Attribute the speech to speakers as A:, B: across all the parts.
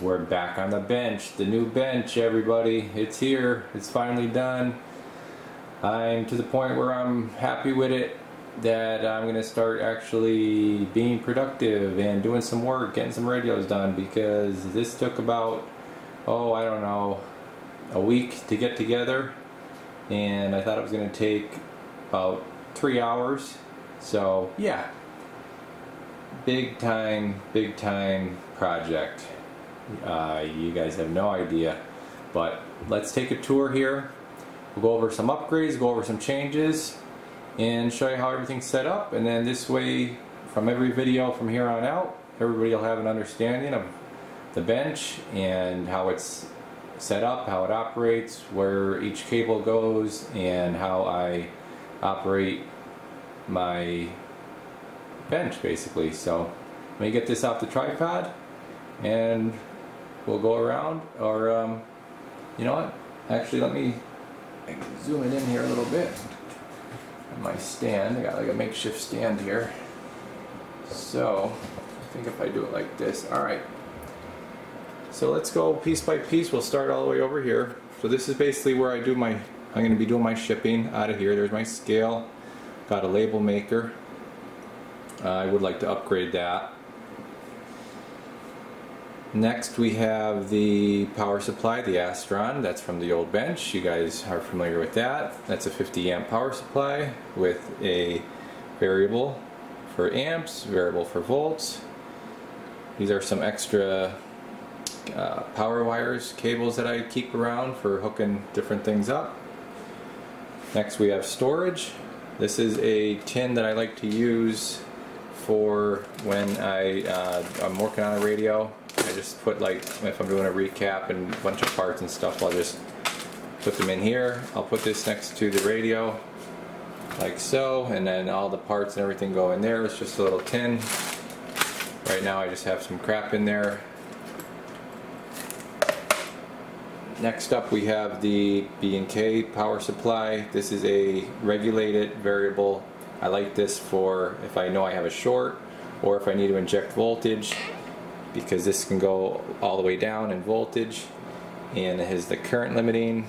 A: we're back on the bench. The new bench, everybody. It's here. It's finally done. I'm to the point where I'm happy with it that I'm going to start actually being productive and doing some work, getting some radios done because this took about, oh, I don't know, a week to get together. And I thought it was going to take about three hours. So, yeah. Big time, big time project. Uh, you guys have no idea. But let's take a tour here. We'll go over some upgrades, go over some changes, and show you how everything's set up. And then this way, from every video from here on out, everybody will have an understanding of the bench and how it's set up, how it operates, where each cable goes, and how I operate my bench basically. So let me get this off the tripod and we'll go around or um, you know what? Actually let me zoom it in here a little bit. My stand. I got like a makeshift stand here. So I think if I do it like this alright so let's go piece by piece. We'll start all the way over here. So this is basically where I do my I'm to be doing my shipping out of here. There's my scale. Got a label maker. Uh, I would like to upgrade that Next we have the power supply, the Astron, that's from the old bench. You guys are familiar with that. That's a 50 amp power supply with a variable for amps, variable for volts. These are some extra uh, power wires, cables that I keep around for hooking different things up. Next we have storage. This is a tin that I like to use for when I, uh, I'm working on a radio I just put like, if I'm doing a recap and a bunch of parts and stuff, I'll just put them in here. I'll put this next to the radio, like so, and then all the parts and everything go in there. It's just a little tin. Right now I just have some crap in there. Next up we have the B&K power supply. This is a regulated variable. I like this for if I know I have a short or if I need to inject voltage because this can go all the way down in voltage and it has the current limiting.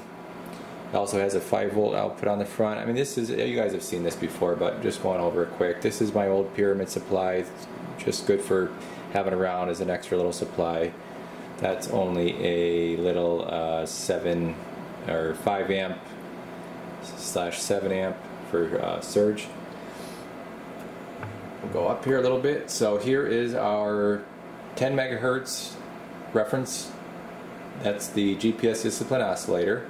A: It also has a 5 volt output on the front. I mean this is you guys have seen this before but just going over it quick. This is my old pyramid supply. It's just good for having around as an extra little supply. That's only a little uh, 7 or 5 amp slash 7 amp for uh, surge. We'll go up here a little bit. So here is our 10 megahertz reference. That's the GPS discipline oscillator.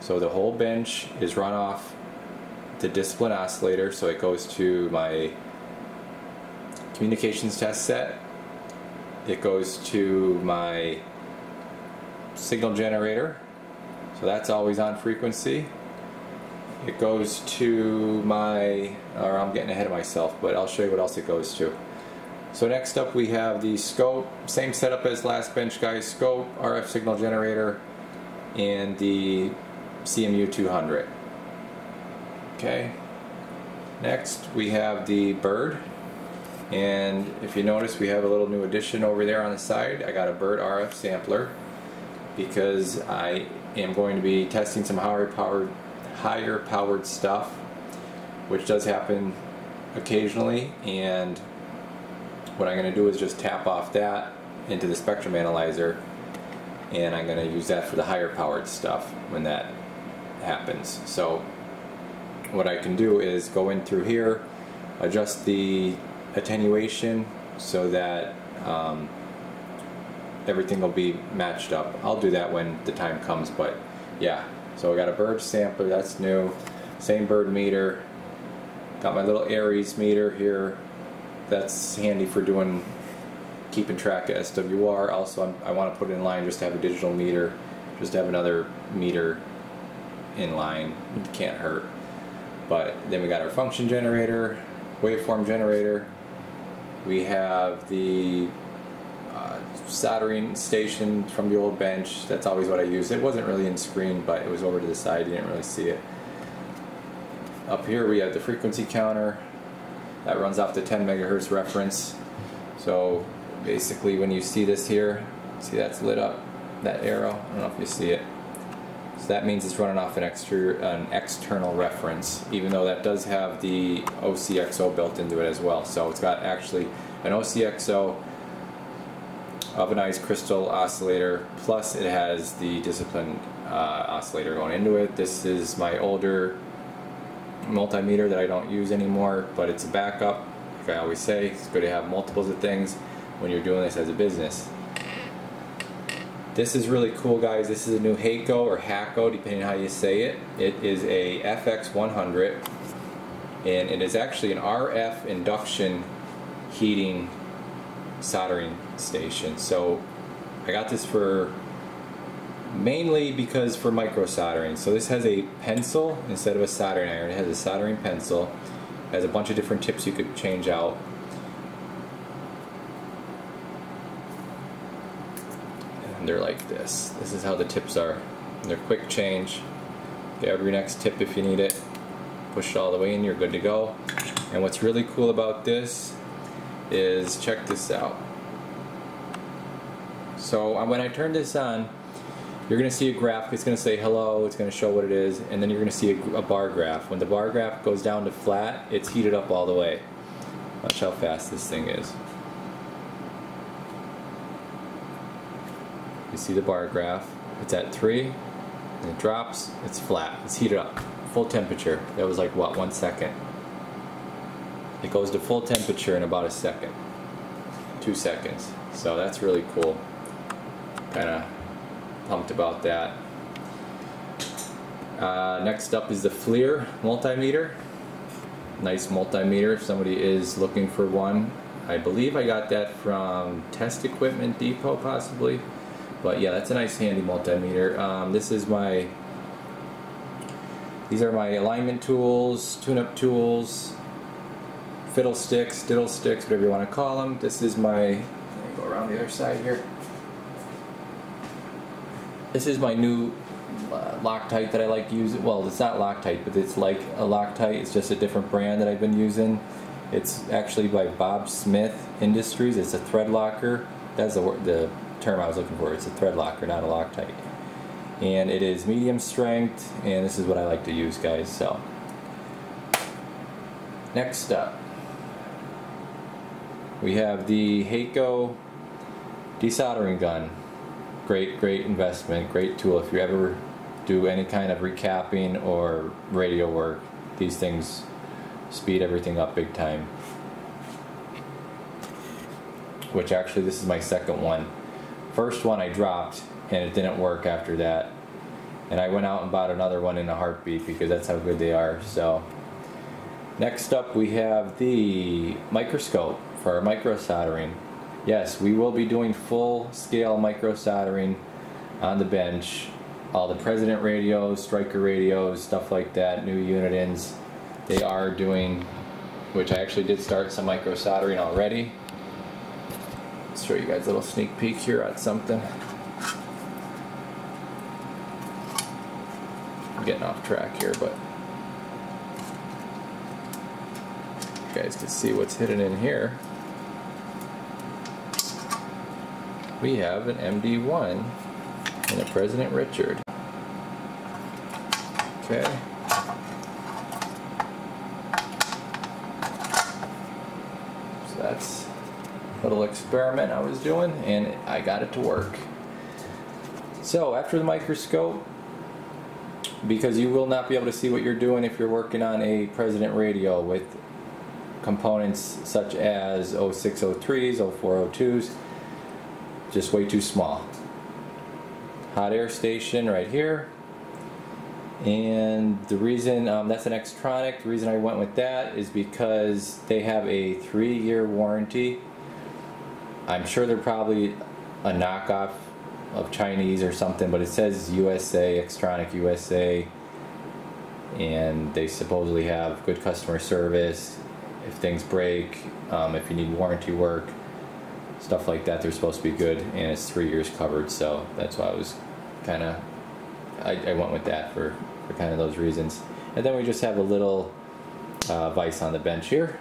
A: So the whole bench is run off the discipline oscillator. So it goes to my communications test set. It goes to my signal generator. So that's always on frequency. It goes to my, or I'm getting ahead of myself, but I'll show you what else it goes to. So next up we have the scope, same setup as last bench guys, scope, RF signal generator, and the CMU 200. Okay. Next we have the bird, and if you notice we have a little new addition over there on the side. I got a bird RF sampler because I am going to be testing some higher powered, higher powered stuff, which does happen occasionally, and what I'm going to do is just tap off that into the spectrum analyzer and I'm going to use that for the higher powered stuff when that happens. So what I can do is go in through here, adjust the attenuation so that um, everything will be matched up. I'll do that when the time comes, but yeah. So I got a bird sampler, that's new. Same bird meter. Got my little Aries meter here that's handy for doing keeping track of SWR. Also, I'm, i want to put in line just to have a digital meter, just to have another meter in line. It can't hurt. But then we got our function generator, waveform generator. We have the uh, soldering station from the old bench. That's always what I use. It wasn't really in screen, but it was over to the side. You didn't really see it. Up here we have the frequency counter that runs off the 10 megahertz reference. So basically when you see this here, See that's lit up, that arrow. I don't know if you see it. So that means it's running off an, extra, an external reference, even though that does have the OCXO built into it as well. So it's got actually an OCXO ovenized crystal oscillator, plus it has the discipline uh, oscillator going into it. This is my older multimeter that I don't use anymore, but it's a backup. Like I always say, it's good to have multiples of things when you're doing this as a business. This is really cool guys. This is a new Hakko or Hakko depending how you say it. It is a FX100 and it is actually an RF induction heating soldering station. So I got this for mainly because for micro soldering. So this has a pencil instead of a soldering iron. It has a soldering pencil. It has a bunch of different tips you could change out. and they're like this. This is how the tips are. They're quick change. Grab your next tip if you need it. Push it all the way in, you're good to go. And what's really cool about this is, check this out. So uh, when I turn this on, you're going to see a graph. It's going to say hello. It's going to show what it is. And then you're going to see a, a, bar graph. When the bar graph goes down to flat, it's heated up all the way. Watch how fast this thing is. You see the bar graph. It's at 3, and it drops, it's flat, it's heated up. Full temperature. That was like, what, one second? It goes to full temperature in about a second. Two seconds. So that's really cool. Kind of pumped about that. Uh, next up is the FLIR multimeter. Nice multimeter if somebody is looking for one. I believe I got that from Test Equipment Depot possibly. But yeah, that's a nice handy multimeter. Um, this is my, these are my alignment tools, tune-up tools, fiddlesticks, diddle sticks, whatever you want to call them. This is my, go around the other side here. This is my new uh, Loctite that I like using. Well, it's not Loctite, but it's like a Loctite. It's just a different brand that I've been using. It's actually by Bob Smith Industries. It's a thread locker. That's the, the term I was looking for. It's a thread locker, not a Loctite. And it is medium strength, and this is what I like to use, guys. So, next up, we have the Hakko desoldering gun. Great, great investment, great tool. If you ever do any kind of recapping or radio work, these things speed everything up big time. Which actually, this is my second one. First one I dropped and it didn't work after that. And I went out and bought another one in a heartbeat because that's how good they are. So next up we have the microscope for micro soldering. Yes, we will be doing full scale micro soldering on the bench. All the President radios, Striker radios, stuff like that, new Unidens, they are doing, which I actually did start some micro soldering already. Let's show you guys a little sneak peek here at something. I'm getting off track here, but you guys can see what's hidden in here. We have an MD1 and a President Richard. Okay. So that's a little experiment I was doing and I got it to work. So after the microscope, because you will not be able to see what you're doing if you're working on a President radio with components such as 0603s, 0402s, just way too small. Hot air station right here. And the reason um, that's an Xtronic, the reason I went with that is because they have a three year warranty I'm sure they're probably a knockoff of Chinese or something, but it says USA, Xtronic USA, and they supposedly have good customer service. If things break, um, if you need warranty work, stuff like that, they're supposed to be good, and it's three years covered, so that's why I was kind of, I, I, went with that for, for kind of those reasons. And then we just have a little uh, vise on the bench here,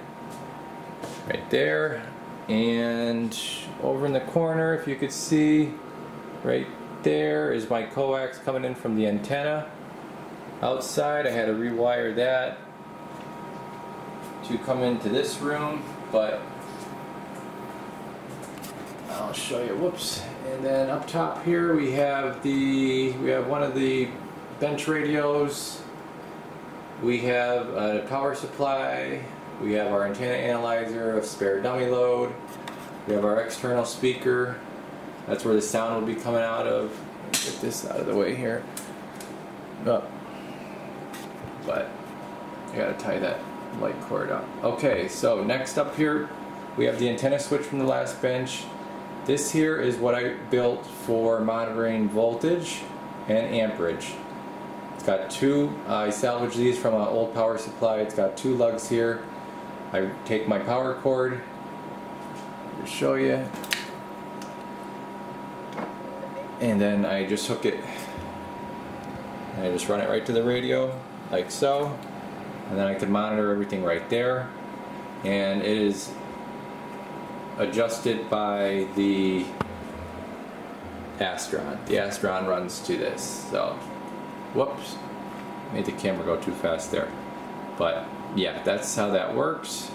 A: right there. And over in the corner, if you could see, Right there is my coax coming in from the antenna. Outside, I had to rewire that to come into this room, but I'll show you. Whoops. And then up top here we have the we have one of the bench radios. We have a power supply. We have our antenna analyzer, a spare dummy load. We have our external speaker. That's where the sound will be coming out of. Get this out of the way here. Oh. But I gotta tie that light cord up. Okay, so next up here, we have the antenna switch from the last bench. This here is what I built for monitoring voltage and amperage. It's got two, uh, I salvaged these from an old power supply. It's got two lugs here. I take my power cord, to show you, and then I just hook it, and I just run it right to the radio, like so, and then I can monitor everything right there, and it is adjusted by the Astron. The Astron runs to this. So, whoops, made the camera go too fast there. But yeah, that's how that works.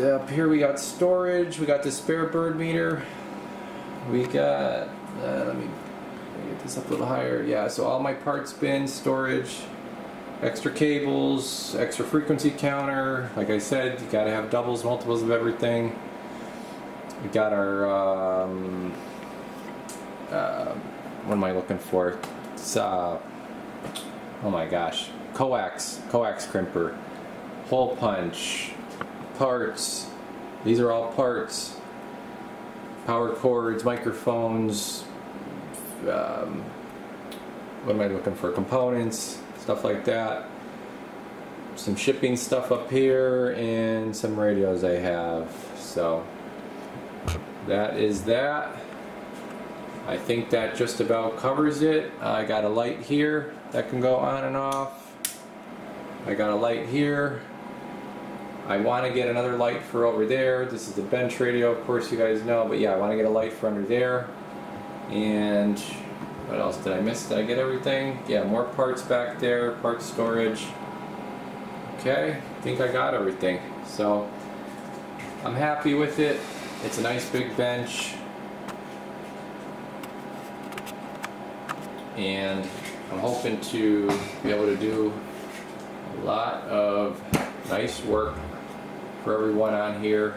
A: Up here we got storage. We got the spare bird meter. We got. Uh, let me get this up a little higher. Yeah, so all my parts bin storage extra cables, extra frequency counter. Like I said, you gotta have doubles, multiples of everything. We got our, um, uh, what am I looking for? It's, uh, oh my gosh, coax, coax crimper, hole punch, parts. These are all parts. Power cords, microphones, um, what am I looking for? Components stuff like that. Some shipping stuff up here and some radios I have. So that is that. I think that just about covers it. I got a light here that can go on and off. I got a light here. I want to get another light for over there. This is the bench radio, of course you guys know, but yeah, I want to get a light for under there. And what else did I miss? Did I get everything? Yeah, more parts back there, parts storage. Okay, I think I got everything. So I'm happy with it. It's a nice big bench. And I'm hoping to be able to do a lot of nice work for everyone on here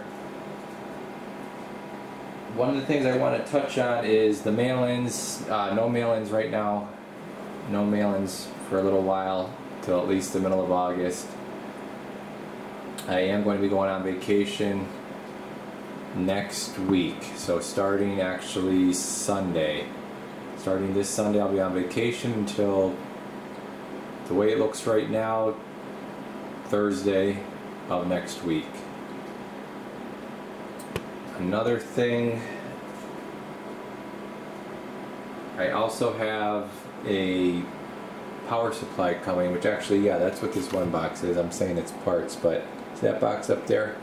A: one of the things I want to touch on is the mail-ins. Uh, no mail-ins right now. No mail-ins for a little while, till at least the middle of August. I am going to be going on vacation next week. So starting actually Sunday. Starting this Sunday I'll be on vacation until the way it looks right now, Thursday of next week. Another thing, I also have a power supply coming, which actually, yeah, that's what this one box is. I'm saying it's parts, but see that box up there?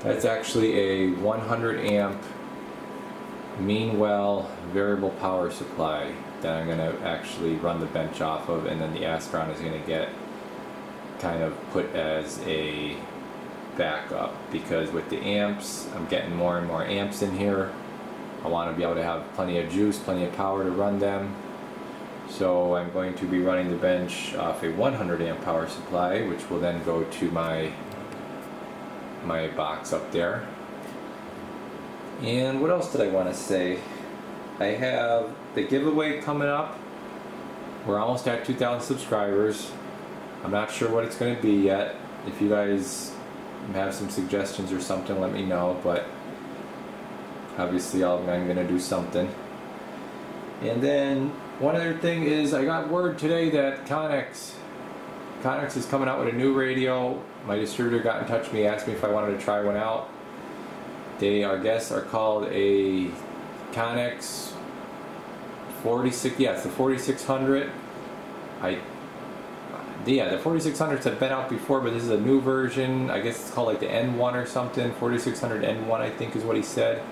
A: That's actually a 100 amp Meanwell variable power supply that I'm going to actually run the bench off of, and then the Astron is going to get kind of put as a backup because with the amps, I'm getting more and more amps in here. I want to be able to have plenty of juice, plenty of power to run them. So I'm going to be running the bench off a 100 amp power supply, which will then go to my my box up there. And what else did I want to say? I have the giveaway coming up. We're almost at 2,000 subscribers. I'm not sure what it's going to be yet. If you guys have some suggestions or something, let me know. But obviously, I'm going to do something. And then one other thing is, I got word today that Connex, Connex is coming out with a new radio. My distributor got in touch with me, asked me if I wanted to try one out. They, I guess, are called a Connex 46. Yes, the 4600. I yeah, the 4600s have been out before, but this is a new version. I guess it's called like the N1 or something. 4600 N1, I think, is what he said.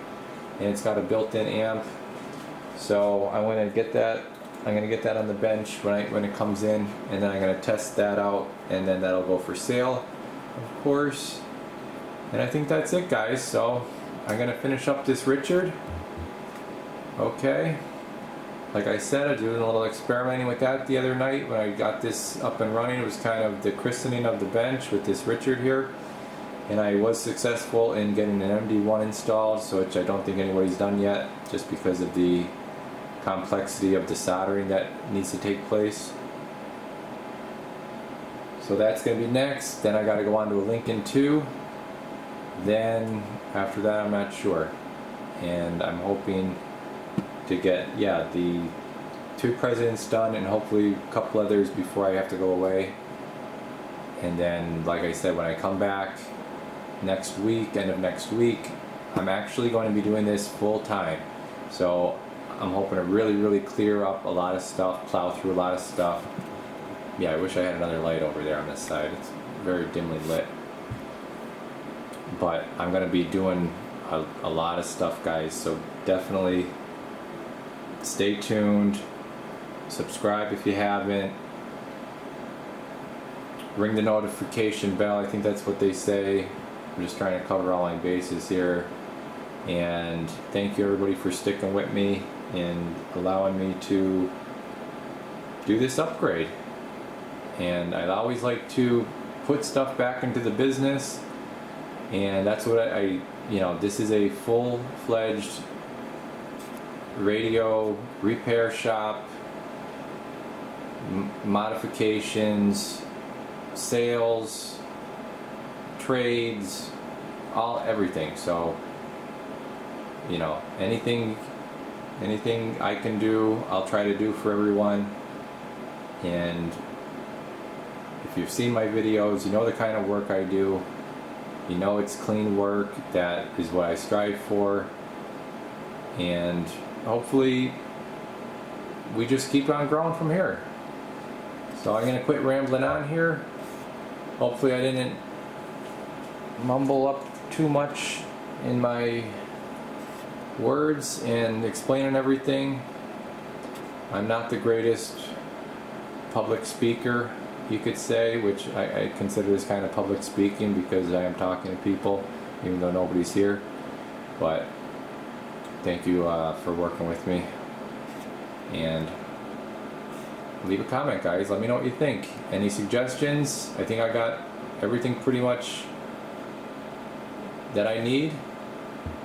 A: and it's got a built-in amp. So I'm gonna get that. I'm gonna get that on the bench when I when it comes in, and then I'm gonna test that out, and then that'll go for sale, of course. And I think that's it, guys. So I'm gonna finish up this Richard. Okay. Like I said, I did a little experimenting with that the other night when I got this up and running. It was kind of the christening of the bench with this Richard here. And I was successful in getting an MD1 installed, so which I don't think anybody's done yet, just because of the complexity of the soldering that needs to take place. So that's going to be next. Then I got to go on to a Lincoln 2. Then after that, I'm not sure. And I'm hoping to get, yeah, the two presidents done and hopefully a couple others before I have to go away. And then, like I said, when I come back next week, end of next week, I'm actually going to be doing this full time. So I'm hoping to really, really clear up a lot of stuff, plow through a lot of stuff. Yeah, I wish I had another light over there on this side. It's very dimly lit. But I'm going to be doing a, a lot of stuff, guys. So definitely stay tuned. Subscribe if you haven't. Ring the notification bell. I think that's what they say. I'm just trying to cover all my bases here. And thank you everybody for sticking with me and allowing me to do this upgrade. And I'd always like to put stuff back into the business. And that's what I, I you know, this is a full-fledged radio repair shop, modifications, sales, trades, all everything. So, you know, anything anything I can do, I'll try to do for everyone. And if you've seen my videos, you know the kind of work I do. You know it's clean work. That is what I strive for. And hopefully we just keep on growing from here. So I'm going to quit rambling on here. Hopefully I didn't mumble up too much in my words and explaining everything. I'm not the greatest public speaker, you could say, which I, I, consider this kind of public speaking because I am talking to people, even though nobody's here. But thank you uh, for working with me. And leave a comment, guys. Let me know what you think. Any suggestions? I think I got everything pretty much that I need.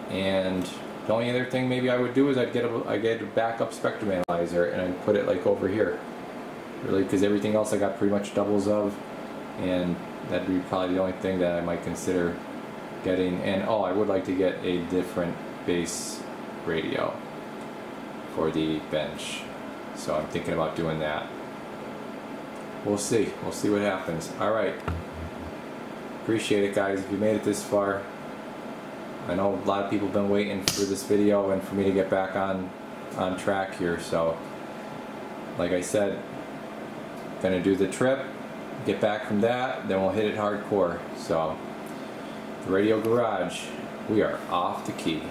A: And the only other thing maybe I would do is I'd get a, I'd get a backup spectrum analyzer and I'd put it like over here. Really, because everything else I got pretty much doubles of. And that'd be probably the only thing that I might consider getting. And oh, I would like to get a different base radio for the bench. So I'm thinking about doing that. We'll see. We'll see what happens. Alright. Appreciate it guys. If you made it this far, I know a lot of people have been waiting for this video and for me to get back on on track here so like I said gonna do the trip get back from that then we'll hit it hardcore so the radio garage we are off the key